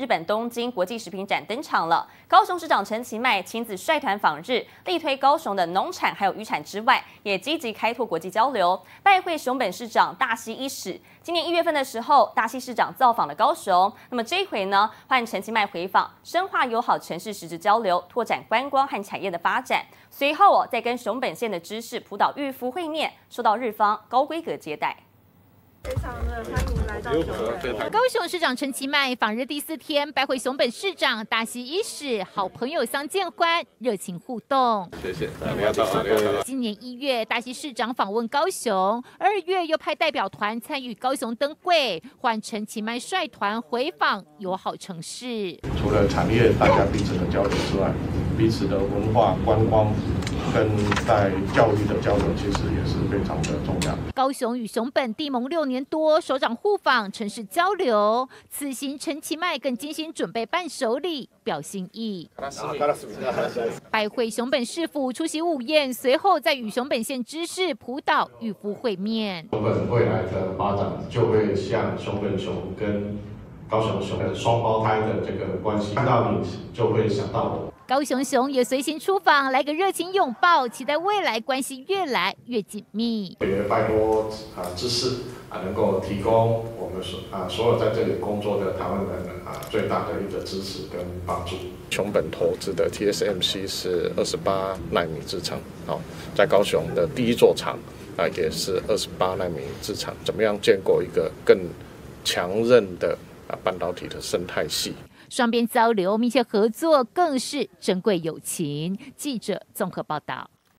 日本东京国际食品展登场了，高雄市长陈其迈亲自率团访日，力推高雄的农产还有渔产之外，也积极开拓国际交流，拜会熊本市长大西一史。今年一月份的时候，大西市长造访了高雄，那么这一回呢，换陈其迈回访，深化友好城市实质交流，拓展观光和产业的发展。随后哦，再跟熊本县的知事浦岛裕夫会面，受到日方高规格接待。非常的欢迎来到。高雄市长陈其迈访日第四天，拜会熊本市长大西一史，好朋友相见欢，热情互动。谢谢，你要到，你要到。今年一月，大西市长访问高雄，二月又派代表团参与高雄灯会，换陈其迈率团回访友好城市。除了产业大家彼此的交流之外，彼此的文化观光。跟在教育的交流，其实也是非常的重要。高雄与熊本地盟六年多，首长互访，城市交流。此行陈其迈更精心准备伴手礼，表心意。拜会熊本市府，出席午宴，随后再与熊本县知事浦岛裕夫会面。熊本未来的发展，就会像熊本熊跟高雄熊的双胞胎的这个关系，看到你就会想到我。高雄熊也随行出访，来个热情拥抱，期待未来关系越来越紧密。也拜托啊，知识啊，能够提供我们所啊所有在这里工作的台湾人啊最大的一个支持跟帮助。熊本投资的 TSMC 是二十八纳米制程，好，在高雄的第一座厂啊也是二十八纳米制程，怎么样建构一个更强韧的啊半导体的生态系？双边交流、密切合作，更是珍贵友情。记者综合报道。